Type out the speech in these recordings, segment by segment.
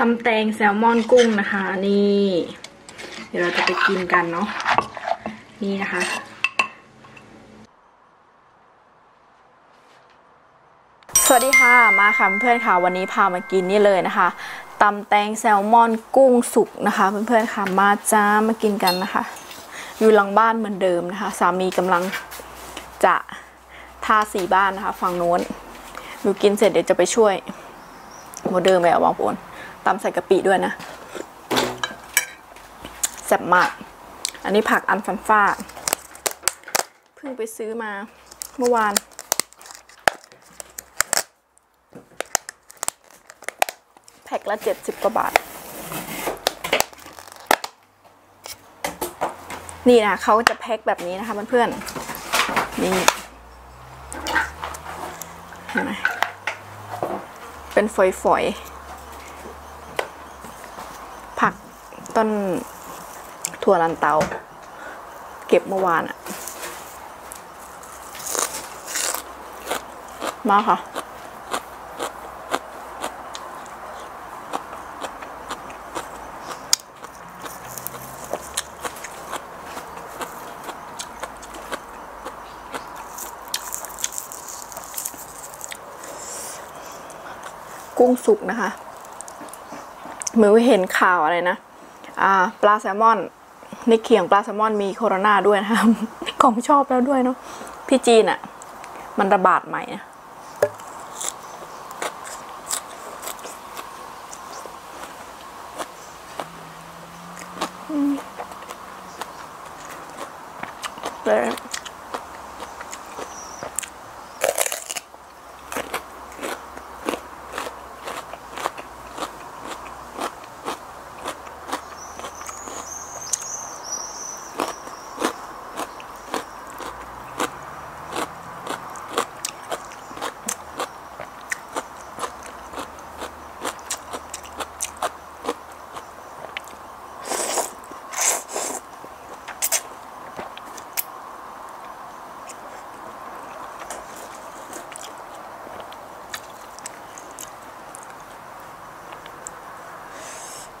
ตำแตงแซลมอนกุ้งนะคะ นี่ เดี๋ยวเราจะไปกินกันเนาะนี่นะคะสวัสดีค่ะมาค่ะเพื่อนๆค่ะวันนี้พามากินนี่เลยนะคะตำแตงแซลมอนกุ้งสุกนะคะเพื่อนๆค่ะมาจ้ามากินกันนะคะ อยู่หลังบ้านเหมือนเดิมนะคะ สามีกำลังจะทาสีบ้านนะคะฝั่งโน้นหนูกินเสร็จเดี๋ยวจะไปช่วยโมเดิมไปเอาวางปน ตำใส่กะปิด้วยนะแซ่บมาก อันนี้ผักอันฟันฟ้าเพิ่งไปซื้อมาเมื่อวาน แพ็คละเจ็ดสิบกว่าบาท นี่นะเขาจะแพ็คแบบนี้นะคะเพื่อนๆนี่เห็นไหมเป็นฝอยๆ ผัก ต้นถั่วลันเตา เก็บเมื่อวานอะมาค่ะ กุ้งสุกนะคะ เหมือนเห็นข่าวอะไรนะ ปลาแซลมอนในเขียงปลาแซลมอนมีโคโรนาด้วยนะคะของชอบแล้วด้วยเนาะพี่จีนอะ่ะ มันระบาดใหม่นะเฮ้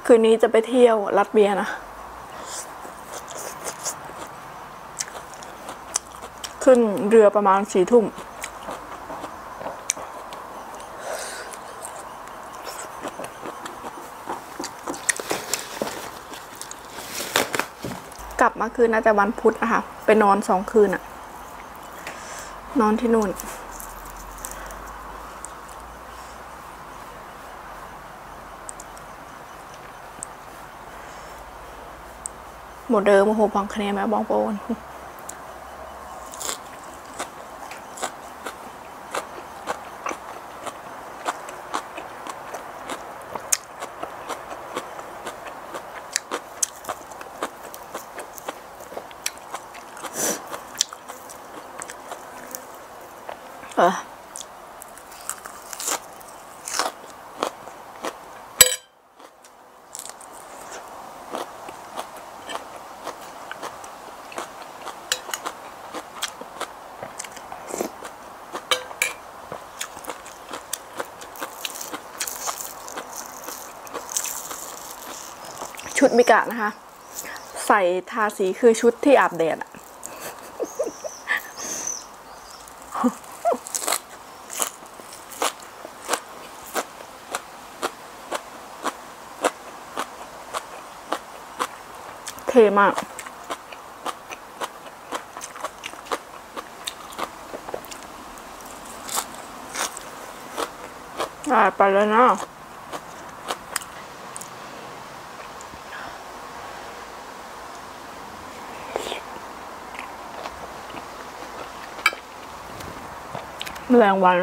คืนนี้จะไปเที่ยวรัสเบียนะ ขึ้นเรือประมาณสี่ทุ่ม กลับมาคืนน่าจะวันพุธนะคะไปนอนสองคืนอะนอนที่นู่น หมดเดิมโอ้โหบังคะแนนแม่บองโปน ชุดมิกะนะคะ ใส่ทาสีคือชุดที่อาบแดดอะเท่มากอ่าไปแล้วนะ แร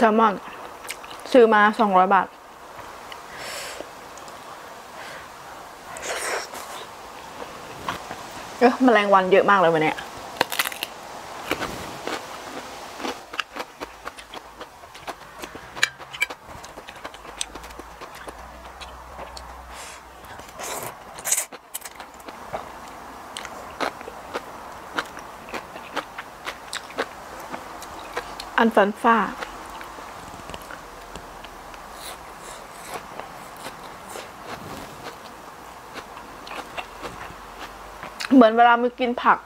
แซลมอน ซื้อมาสองร้อยบาท เอ๊ะแมลงวันเยอะมากเลยวันนี้อันฟันฟ้า เหมือนเวลามือกินผัก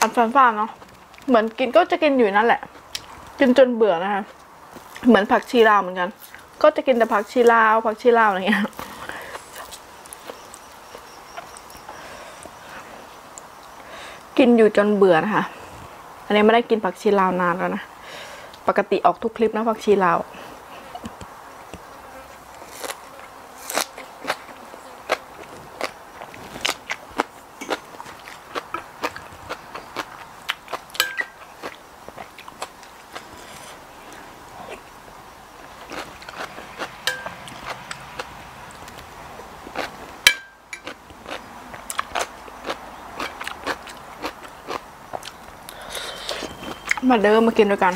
อันฟันฟ้าเนาะเหมือนกินก็จะกินอยู่นั่นแหละ กินจนเบื่อนะคะ เหมือนผักชีลาวเหมือนกัน ก็จะกินแต่ผักชีลาวผักชีลาวอะไรเงี้ยกินอยู่จนเบื่อนะคะ อันนี้ไม่ได้กินผักชีลาวนานแล้วนะ ปกติออกทุกคลิปนะผักชีลาว มาเดิมมากินด้วยกัน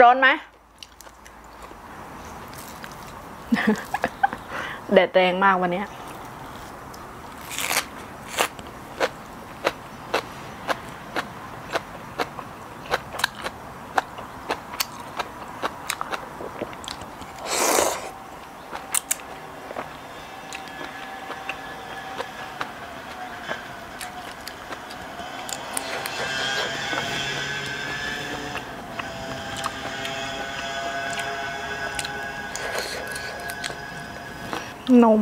ร้อนไหมแดดแรงมากวันนี้ นม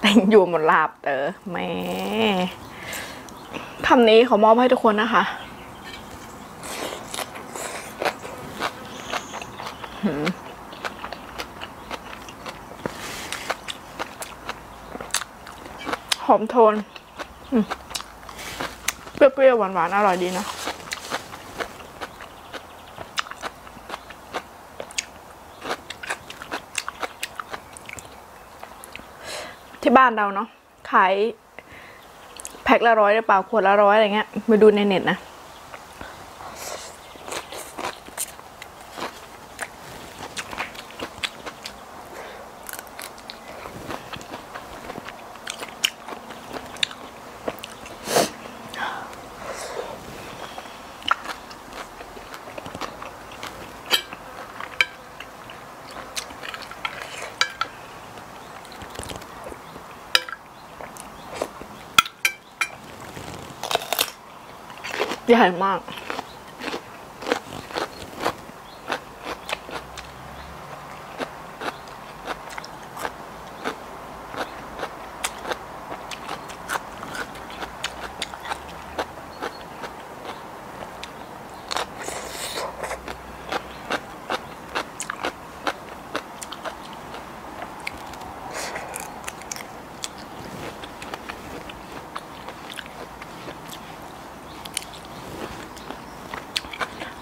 แต่งอยู่หมดลาบเตอแม่คำนี้ขอมอบให้ทุกคนนะคะ อมโทนเปรี้ยวๆหวานๆอร่อยดีนะที่บ้านเราเนาะขายแพ็คละร้อยหรือเปล่าขวดละร้อยอะไรเงี้ยไปดูในเน็ตนะ ใหญ่มาก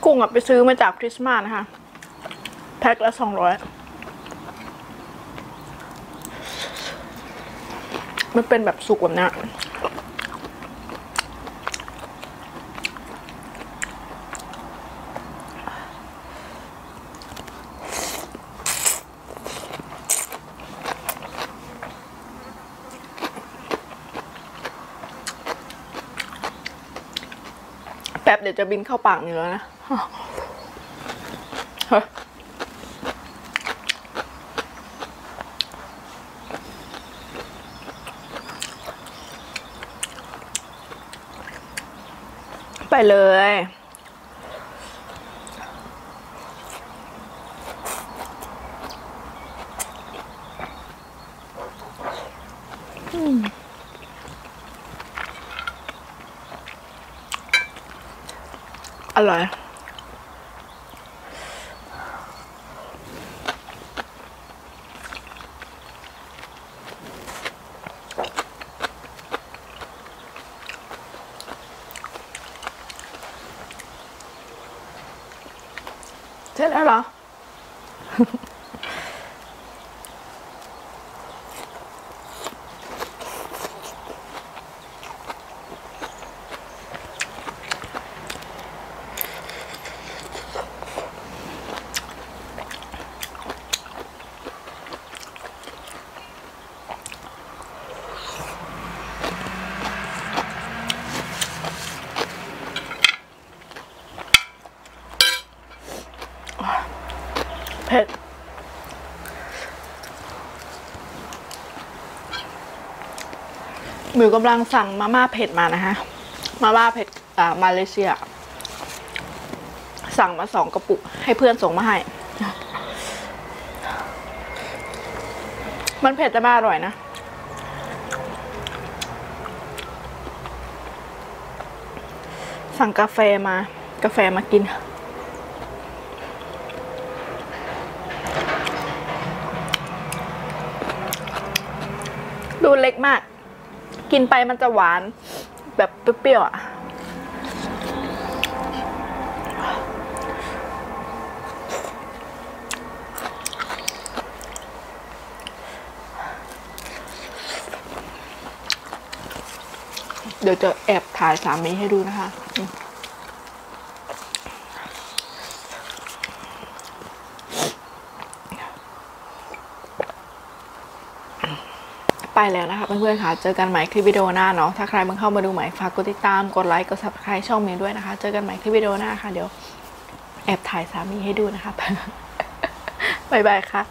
กุ้งอะไปซื้อมาจากคริสต์มาสนะคะ แพ็คละสองร้อยมันเป็นแบบสุกแบบเนี้ยแป๊บเดี๋ยวจะบินเข้าปากนี่แล้วนะ ไปเลยอร่อย เสร็จแล้วเหรอ เผ็ด ห มิวกำลังสั่งมาม่าเผ็ดมานะคะมาม่าเผ็ดอ่ามาเลเซีย สั่งมาสองกระปุก ให้เพื่อนส่งมาให้ มันเผ็ดแต่มาอร่อยนะ สั่งกาแฟมา กาแฟมากินดูเล็กมาก กินไปมันจะหวาน แบบเปรี้ยวๆอะเดี๋ยวจะแอบถ่ายสามีให้ดูนะคะอืม ไปแล้วนะคะเพื่อนๆค่ะ เจอกันใหม่คลิปวิดีโอหน้าเนาะ ถ้าใครเพิ่งเข้ามาดูใหม่ฝากกดติดตาม กดไลค์ กด subscribe ช่องนี้ด้วยนะคะ เจอกันใหม่คลิปวิดีโอหน้าค่ะ เดี๋ยวแอบถ่ายสามีให้ดูนะคะบ๊ายบายค่ะ